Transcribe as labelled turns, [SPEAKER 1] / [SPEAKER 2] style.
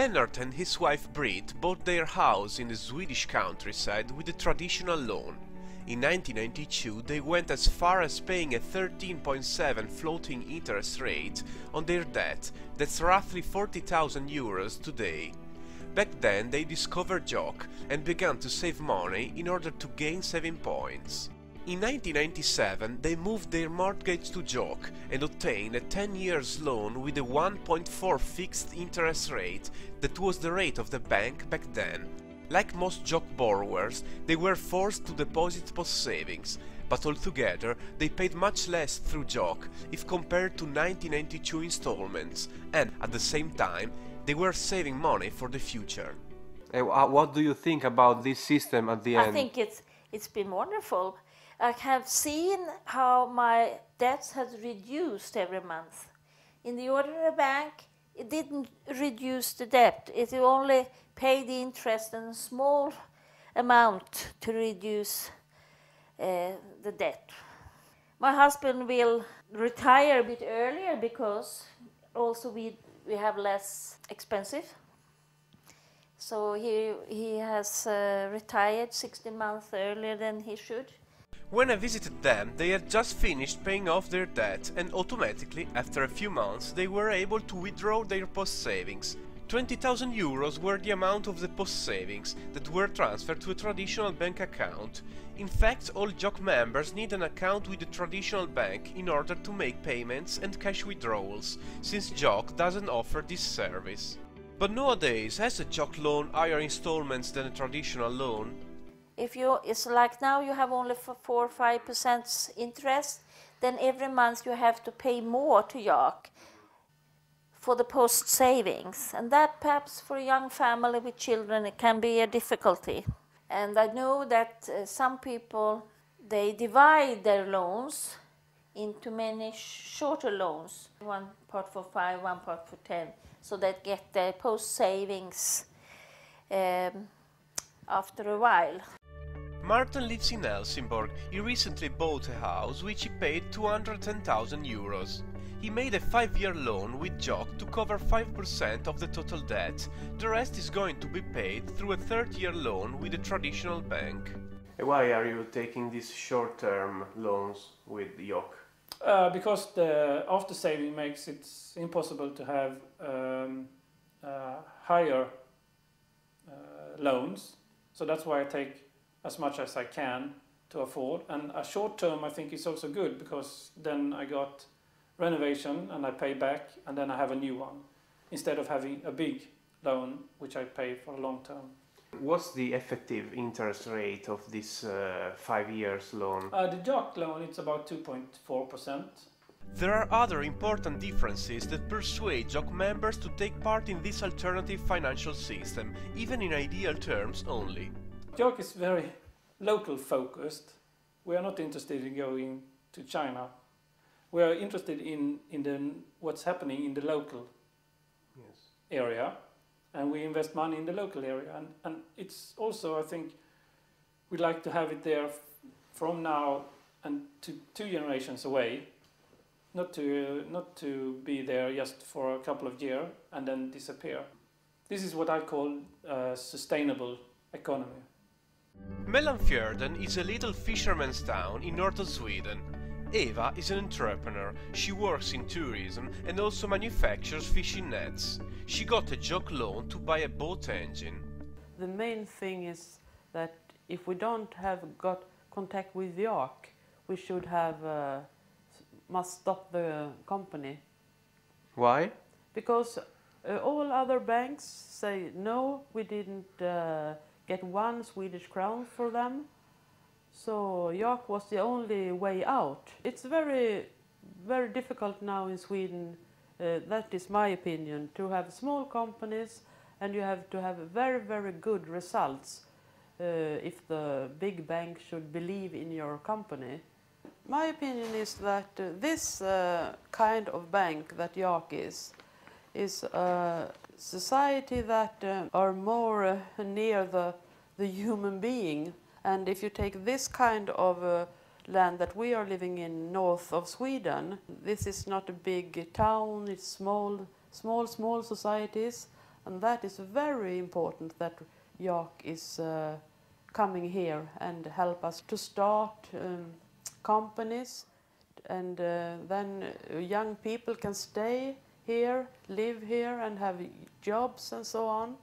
[SPEAKER 1] Lennart and his wife Britt bought their house in the Swedish countryside with a traditional loan. In 1992 they went as far as paying a 13.7 floating interest rate on their debt, that's roughly 40,000 euros today. Back then they discovered JAK and began to save money in order to gain saving points. In 1997 they moved their mortgage to JAK and obtained a 10 years loan with a 1.4 fixed interest rate that was the rate of the bank back then. Like most JAK borrowers, they were forced to deposit post savings, but altogether they paid much less through JAK if compared to 1992 installments, and at the same time they were saving money for the future.
[SPEAKER 2] Uh, what do you think about this system at the end?
[SPEAKER 3] I think it's it's been wonderful. I have seen how my debts has reduced every month. In the ordinary bank, it didn't reduce the debt. It only paid the interest and a small amount to reduce uh, the debt. My husband will retire a bit earlier because also we we have less expensive. So he he has uh, retired 16 months earlier than he should.
[SPEAKER 1] When I visited them, they had just finished paying off their debt and automatically, after a few months, they were able to withdraw their post savings. 20,000 euros were the amount of the post savings that were transferred to a traditional bank account. In fact, all JAK members need an account with a traditional bank in order to make payments and cash withdrawals, since JAK doesn't offer this service. But nowadays, has a JAK loan higher installments than a traditional loan?
[SPEAKER 3] If you it's like now you have only four or five percent interest, then every month you have to pay more to JAK for the post savings, and that perhaps for a young family with children it can be a difficulty. And I know that uh, some people they divide their loans into many shorter loans, one part for five, one part for ten, so they get their post savings um, after a while.
[SPEAKER 1] Martin lives in Helsingborg. He recently bought a house which he paid 210,000 euros. He made a 5-year loan with JAK to cover 5% of the total debt. The rest is going to be paid through a 30-year loan with a traditional bank.
[SPEAKER 2] Why are you taking these short-term loans with JAK?
[SPEAKER 4] Uh, because the after saving makes it impossible to have um, uh, higher uh, loans. So that's why I take as much as I can to afford. And a short term, I think is also good because then I got renovation and I pay back, and then I have a new one instead of having a big loan which I pay for a long term.
[SPEAKER 2] What's the effective interest rate of this uh, five years loan?
[SPEAKER 4] Uh, the JAK loan it's about 2.4 percent.
[SPEAKER 1] There are other important differences that persuade JAK members to take part in this alternative financial system, even in ideal terms only.
[SPEAKER 4] JAK is very local focused. We are not interested in going to China. We are interested in, in the, what's happening in the local
[SPEAKER 2] Yes.
[SPEAKER 4] area and we invest money in the local area. And, and it's also, I think, we'd like to have it there f- from now and to two generations away, not to, not to be there just for a couple of years and then disappear. This is what I call uh, sustainable economy.
[SPEAKER 1] Mellanfjorden is a little fisherman's town in northern Sweden. Eva is an entrepreneur. She works in tourism and also manufactures fishing nets. She got a JAK loan to buy a boat engine.
[SPEAKER 5] The main thing is that if we don't have got contact with JAK, we should have uh, must stop the company
[SPEAKER 2] Why?
[SPEAKER 5] because uh, all other banks say no, we didn't uh, get one Swedish crown for them. So JAK was the only way out. It's very, very difficult now in Sweden. Uh, that is my opinion to have small companies, and you have to have very, very good results uh, if the big bank should believe in your company. My opinion is that uh, this uh, kind of bank that JAK is, is a society that uh, are more uh, near the, the human being. And if you take this kind of uh, land that we are living in north of Sweden, this is not a big town, it's small, small, small societies. and that is very important that JAK is uh, coming here and help us to start um, companies and uh, then uh, young people can stay here, live here and have jobs and so on.